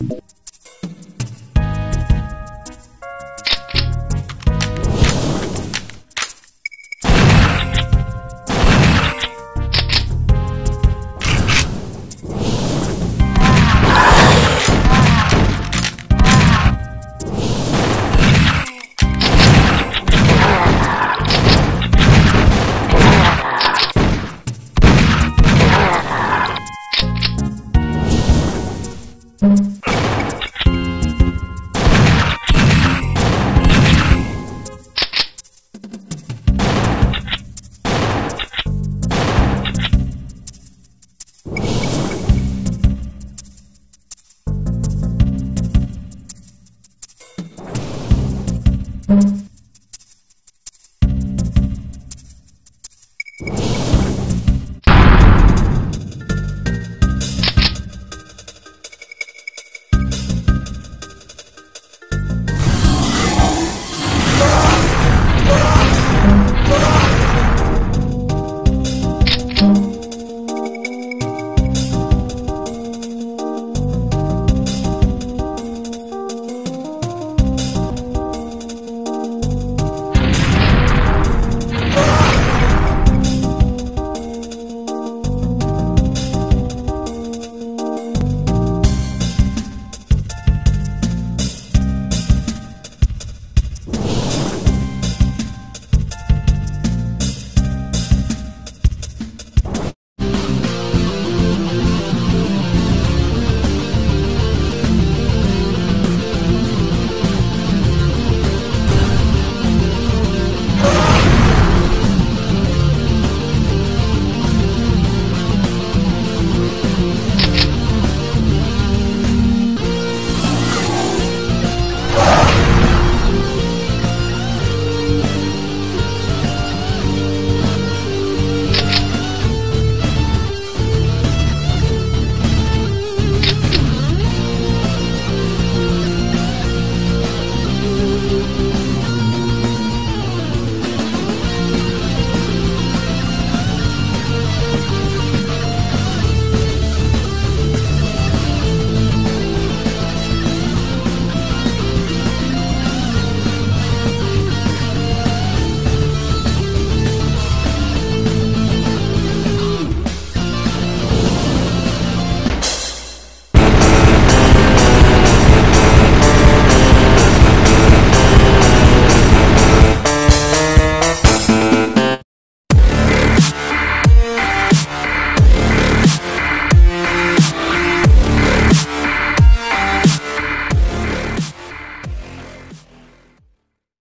you